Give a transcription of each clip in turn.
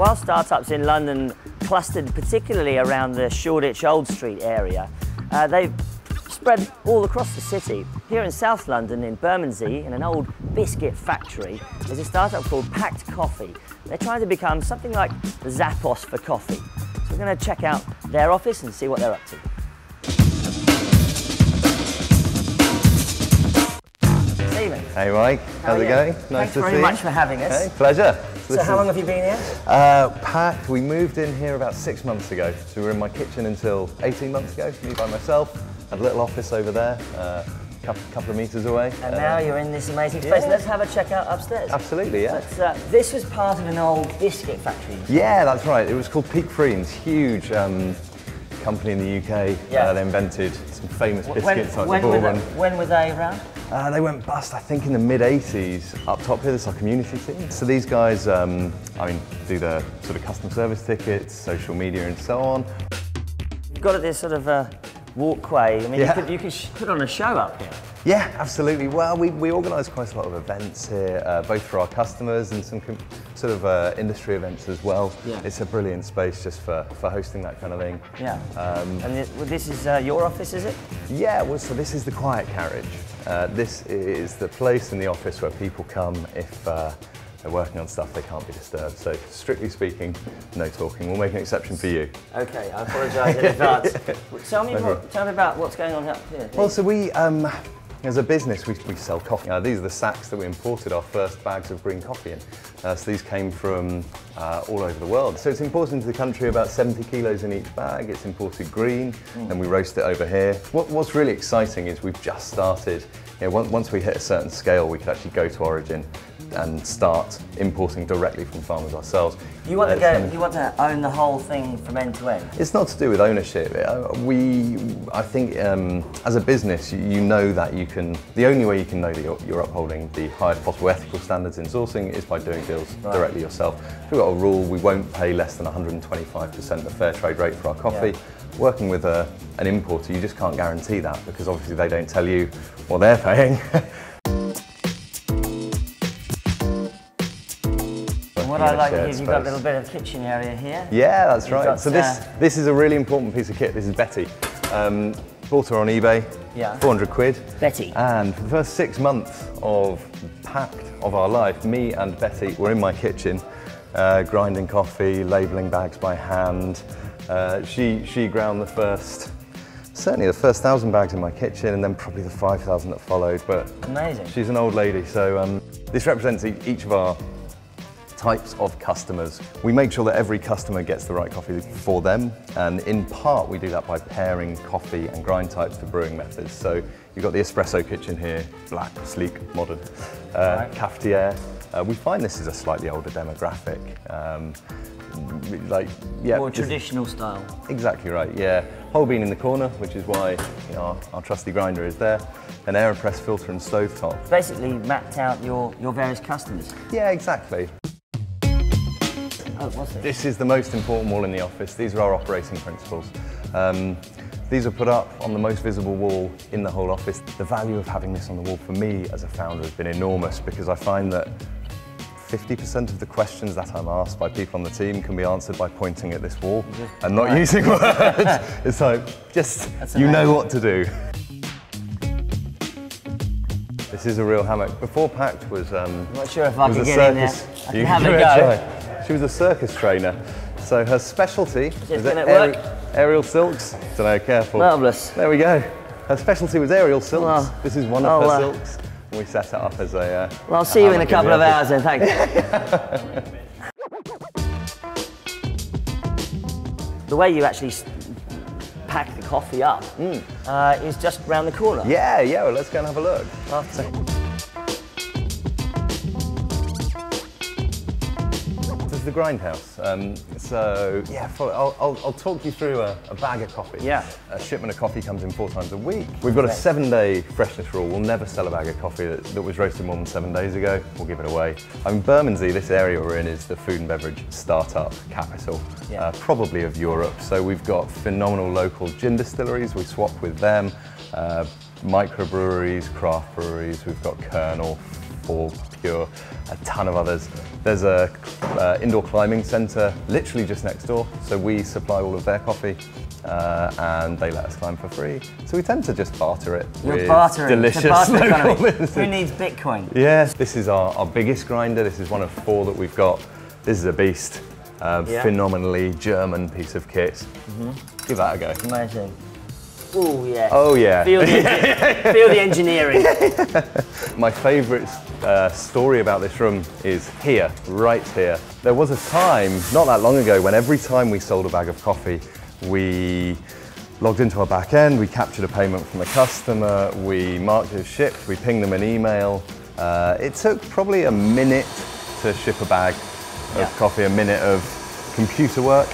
While startups in London clustered particularly around the Shoreditch Old Street area, uh, they've spread all across the city. Here in South London, in Bermondsey, in an old biscuit factory, there's a startup called Pact Coffee. They're trying to become something like Zappos for coffee. So we're going to check out their office and see what they're up to. Hey Mike, how how's are it you? going? Nice Thanks to see you. Thanks very much for having us. Hey, pleasure. So This how long have you been here? Uh, Pact. We moved in here about six months ago. So we were in my kitchen until 18 months ago, me by myself. Had a little office over there, a couple, couple of meters away. And Uh, now you're in this amazing space. yeah. Let's have a check out upstairs. Absolutely, yeah. Uh, this was part of an old biscuit factory. Yeah, that's right. It was called Peek Freans, huge um, company in the UK. Yeah. Uh, they invented some famous When, biscuits like when, the were they, Bourbon. when were they around? Uh, they went bust, I think, in the mid 80s. Up top here, there's our community team. So these guys, um, I mean, do the sort of customer service tickets, social media, and so on. You've got this sort of uh, walkway. I mean, Yeah. you could, you could sh- put on a show up here. Yeah, absolutely. Well, we, we organise quite a lot of events here, uh, both for our customers and some sort of uh, industry events as well. Yeah. It's a brilliant space just for, for hosting that kind of thing. Yeah. Um, and this, well, this is uh, your office, is it? Yeah, well, so this is the quiet carriage. Uh, this is the place in the office where people come if uh, they're working on stuff they can't be disturbed. So, strictly speaking, no talking. We'll make an exception for you. Okay, I apologise in advance. tell, me No more, tell me about what's going on up here. Well, so we, um, as a business, we, we sell coffee. Uh, these are the sacks that we imported our first bags of green coffee in. Uh, so these came from uh, all over the world. So it's imported into the country about 70 kilos in each bag. It's imported green, and we roast it over here. What, what's really exciting is we've just started. You know, once, once we hit a certain scale, we could actually go to origin and start importing directly from farmers ourselves. you, want to Uh, go, you want to own the whole thing from end to end? it's not to do with ownership. Uh, We, I think, um, as a business, you, you know that you can. The only way you can know that you're, you're upholding the highest possible ethical standards in sourcing is by doing deals Right. directly yourself. We've got a rule: we won't pay less than 125% the fair trade rate for our coffee. Yeah. Working with a, an importer, you just can't guarantee that because obviously they don't tell you what they're paying. what I like is you've got a little bit of kitchen area here. Yeah, that's You've right. got, so this uh, this is a really important piece of kit. This is Betty. Um, bought her on eBay. Yeah. 400 quid. Betty. And for the first six months of Pact of our life, me and Betty were in my kitchen, uh, grinding coffee, labelling bags by hand. Uh, she she ground the first. Certainly the first thousand bags in my kitchen and then probably the 5,000 that followed, but Amazing. She's an old lady, so um, this represents each of our types of customers. We make sure that every customer gets the right coffee for them, and in part we do that by pairing coffee and grind types for brewing methods. So you've got the espresso kitchen here, black, sleek, modern, uh, Right. cafetiere. Uh, we find this is a slightly older demographic. Um, like, yeah, More traditional style. Exactly right, yeah. Whole bean in the corner, which is why you know, our, our trusty grinder is there. An AeroPress filter and stovetop. Basically mapped out your, your various customers. Yeah, exactly. Oh, what's this? This is the most important wall in the office. These are our operating principles. Um, these are put up on the most visible wall in the whole office. The value of having this on the wall for me as a founder has been enormous because I find that 50% of the questions that I'm asked by people on the team can be answered by pointing at this wall and not Right. using words. it's like, just, That's you know what to do. This is a real hammock. Before Pact was um, I'm not sure if I was can get in there. circus- I You can have a go. try. She was a circus trainer. So her specialty gonna work? aerial silks. Don't know, careful. Marvellous. There we go. Her specialty was aerial silks. Well, this is one of I'll, her uh, silks. And we set it up as a. Uh, Well, I'll see you in a couple of hours then, thanks. the way you actually pack the coffee up uh, is just round the corner. Yeah, yeah. Well, let's go and have a look. After. Is the grindhouse. Um, so yeah, follow, I'll, I'll, I'll talk you through a, a bag of coffee. Yeah. A shipment of coffee comes in four times a week. We've got a seven-day freshness rule. We'll never sell a bag of coffee that, that was roasted more than seven days ago. We'll give it away. I mean, Bermondsey, this area we're in, is the food and beverage startup capital, Yeah. uh, probably of Europe. So we've got phenomenal local gin distilleries. We swap with them. Uh, microbreweries, craft breweries. We've got Kernel, Four Pure, a ton of others. There's a uh, indoor climbing centre literally just next door. So we supply all of their coffee uh, and they let us climb for free. So we tend to just barter it You're with bartering. delicious barter Who needs Bitcoin? Yes, this is our, our biggest grinder. This is one of four that we've got. This is a beast. Uh, Yeah. Phenomenally German piece of kit. Give that a go. Amazing. Oh yeah. Oh yeah. Feel the, feel the engineering. My favourite uh, story about this room is here, right here. There was a time, not that long ago, when every time we sold a bag of coffee, we logged into our back end, we captured a payment from a customer, we marked it as shipped, we pinged them an email. Uh, it took probably a minute to ship a bag of Yeah. coffee, a minute of computer work.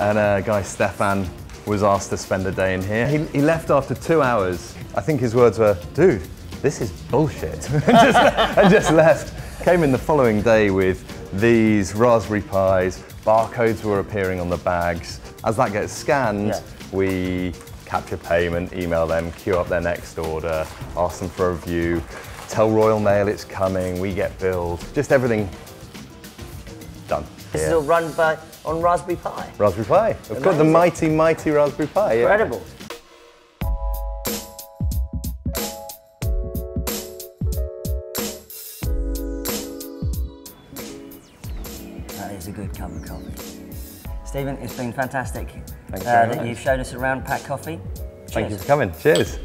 And uh, guy Stefan was asked to spend a day in here. He, he left after two hours. I think his words were, dude, this is bullshit. and, just, and just left. Came in the following day with these Raspberry Pis, barcodes were appearing on the bags. As that gets scanned, Yeah. we capture payment, email them, queue up their next order, ask them for a review, tell Royal Mail it's coming, we get billed, just everything done. This is all run by on Raspberry Pi. Raspberry Pi. Of course, the mighty, mighty Raspberry Pi. Yeah. Incredible. Is a good cup of coffee. Stephen, it's been fantastic Thanks uh, that you've showed us around Pact Coffee. Thank you for coming. Cheers.